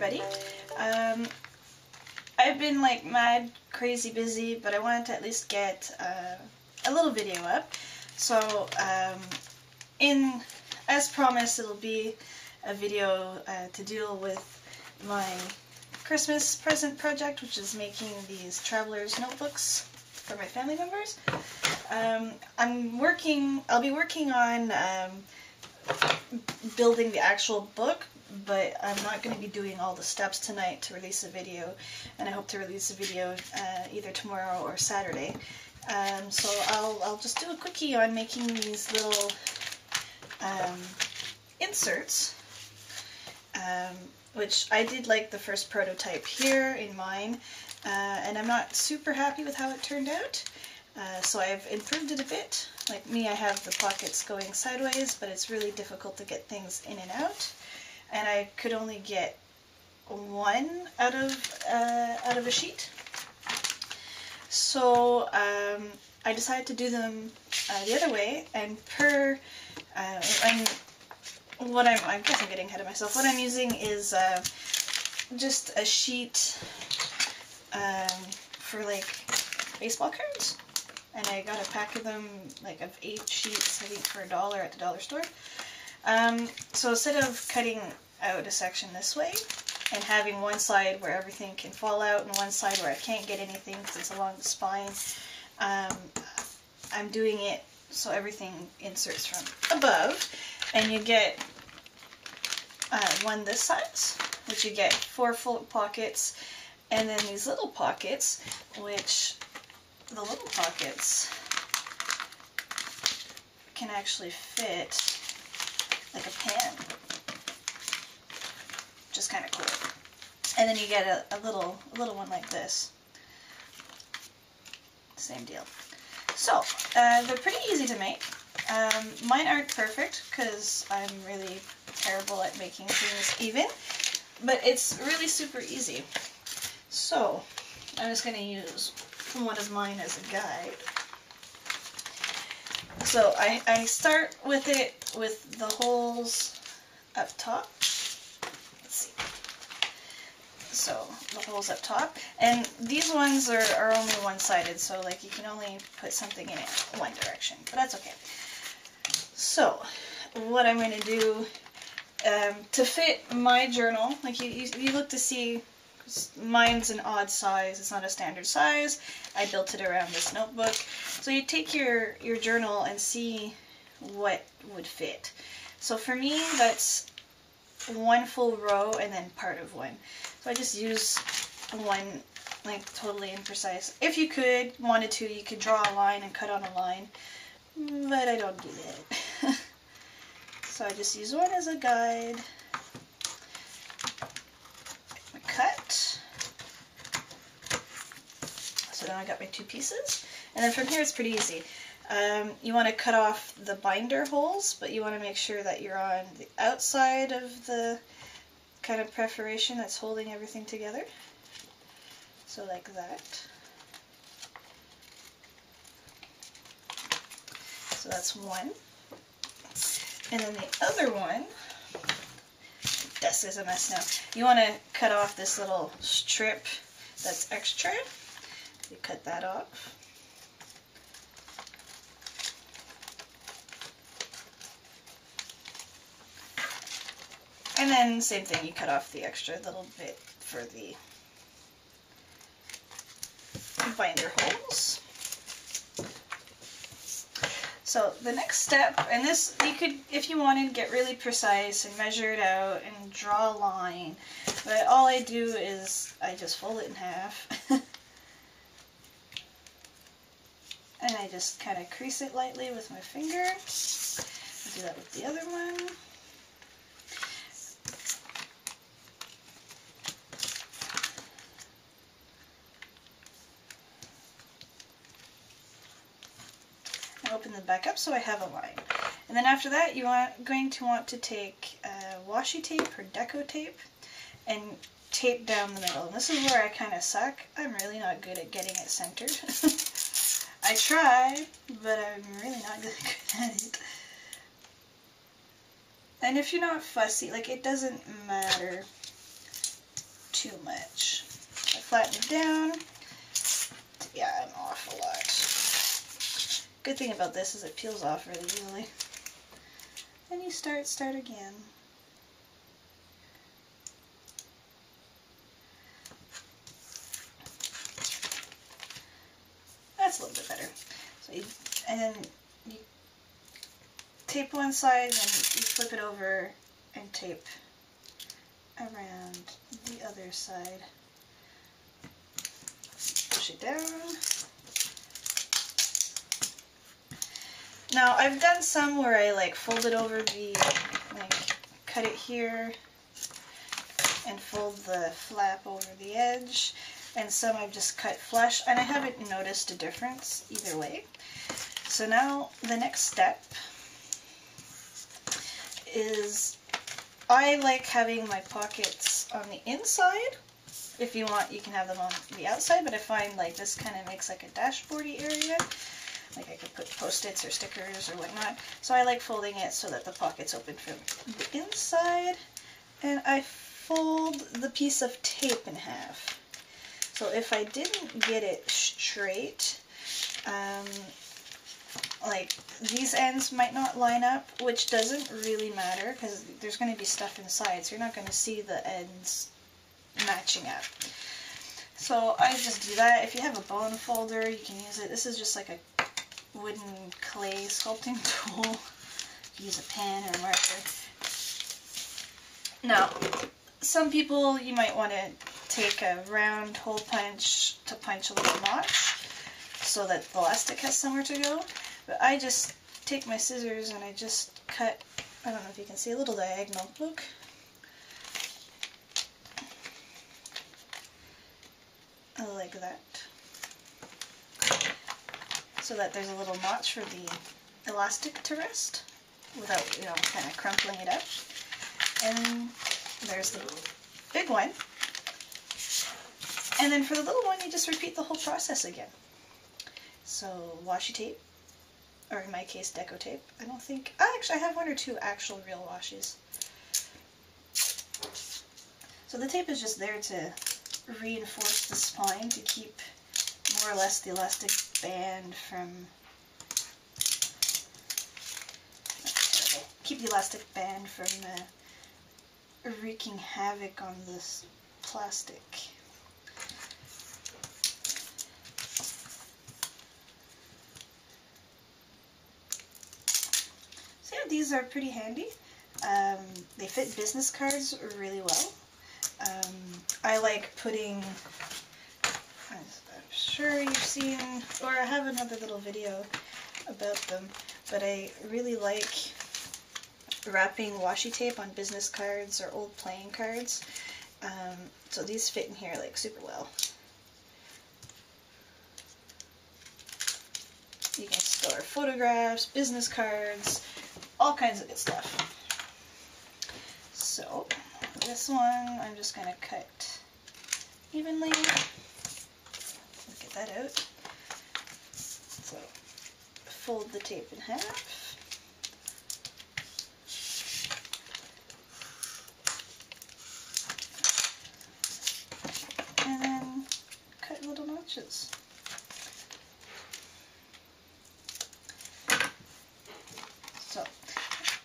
everybody. Um, I've been like mad, crazy busy, but I wanted to at least get uh, a little video up. So, um, in as promised, it'll be a video uh, to deal with my Christmas present project, which is making these traveler's notebooks for my family members. Um, I'm working, I'll be working on um, building the actual book, but I'm not going to be doing all the steps tonight to release a video, and I hope to release a video uh, either tomorrow or Saturday. Um, so I'll, I'll just do a quickie on making these little um, inserts, um, which I did like the first prototype here in mine, uh, and I'm not super happy with how it turned out. Uh, so I've improved it a bit. Like me, I have the pockets going sideways, but it's really difficult to get things in and out and I could only get one out of uh, out of a sheet. So um, I decided to do them uh, the other way, and per uh, and what I'm I guess I'm getting ahead of myself. What I'm using is uh, just a sheet um, for like baseball cards, and I got a pack of them like of eight sheets I think for a dollar at the dollar store. Um, so instead of cutting out a section this way and having one side where everything can fall out and one side where I can't get anything because it's along the spine, um, I'm doing it so everything inserts from above and you get uh, one this size, which you get four full pockets, and then these little pockets, which the little pockets can actually fit like a pen. Just kind of cool. And then you get a, a little a little one like this. Same deal. So, uh, they're pretty easy to make. Um, mine aren't perfect because I'm really terrible at making things even, but it's really super easy. So, I'm just going to use one of mine as a guide. So I, I start with it with the holes up top. Let's see. So the holes up top. And these ones are, are only one-sided, so like you can only put something in it one direction, but that's okay. So what I'm going to do um, to fit my journal, like you, you, you look to see mine's an odd size, it's not a standard size. I built it around this notebook. So you take your, your journal and see what would fit. So for me, that's one full row and then part of one. So I just use one like totally imprecise. If you could, wanted to, you could draw a line and cut on a line, but I don't do that. so I just use one as a guide. Cut. Now I got my two pieces. And then from here it's pretty easy. Um, you want to cut off the binder holes, but you want to make sure that you're on the outside of the kind of perforation that's holding everything together. So like that. So that's one. And then the other one, this is a mess now. You want to cut off this little strip that's extra. You cut that off. And then same thing, you cut off the extra little bit for the binder holes. So the next step, and this you could, if you wanted, get really precise and measure it out and draw a line. But all I do is I just fold it in half. and I just kind of crease it lightly with my finger. I'll do that with the other one. open them back up so I have a line. And then after that, you are going to want to take uh, washi tape or deco tape and tape down the middle. And this is where I kind of suck. I'm really not good at getting it centered. I try, but I'm really not good at it. And if you're not fussy, like it doesn't matter too much. I flatten it down. Yeah, I'm off a lot. Good thing about this is it peels off really easily. Then you start, start again. That's a little bit better. So you, and then you tape one side and you flip it over and tape around the other side. Push it down. Now I've done some where I like fold it over the, like cut it here and fold the flap over the edge and some I've just cut flush and I haven't noticed a difference either way. So now the next step is I like having my pockets on the inside. If you want, you can have them on the outside, but I find like this kind of makes like a dashboardy area. Like I could put post-its or stickers or whatnot. So I like folding it so that the pocket's open from the inside. And I fold the piece of tape in half. So if I didn't get it straight, um, like these ends might not line up, which doesn't really matter because there's going to be stuff inside, so you're not going to see the ends matching up. So I just do that. If you have a bone folder, you can use it. This is just like a wooden clay sculpting tool. Use a pen or marker. Now, some people you might want to take a round hole punch to punch a little notch so that the elastic has somewhere to go. But I just take my scissors and I just cut, I don't know if you can see, a little diagonal. Look. Like that. So that there's a little notch for the elastic to rest without, you know, kind of crumpling it up. And there's the big one. And then for the little one, you just repeat the whole process again. So washi tape, or in my case, deco tape. I don't think, I actually I have one or two actual real washis. So the tape is just there to reinforce the spine to keep more or less the elastic band from keep the elastic band from uh, wreaking havoc on this plastic. These are pretty handy. Um, they fit business cards really well. Um, I like putting, I'm sure you've seen, or I have another little video about them, but I really like wrapping washi tape on business cards or old playing cards. Um, so these fit in here like super well. You can store photographs, business cards, all kinds of good stuff. So this one I'm just going to cut evenly. Get that out. So fold the tape in half. And then cut little notches.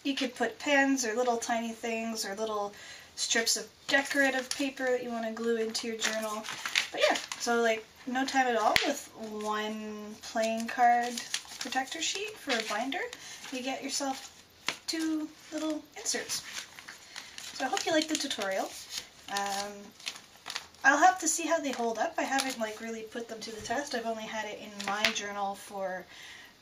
You could put pens or little tiny things or little strips of decorative paper that you want to glue into your journal. But yeah, so like no time at all with one playing card protector sheet for a binder. You get yourself two little inserts. So I hope you liked the tutorial. Um, I'll have to see how they hold up. I haven't like really put them to the test. I've only had it in my journal for,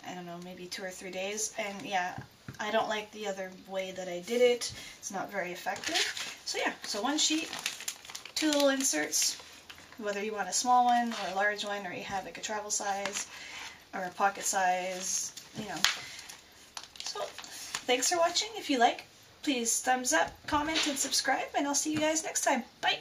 I don't know, maybe two or three days. And yeah, I don't like the other way that I did it. It's not very effective. So yeah, so one sheet, two little inserts, whether you want a small one or a large one, or you have like a travel size or a pocket size, you know. So thanks for watching. If you like, please thumbs up, comment, and subscribe, and I'll see you guys next time. Bye!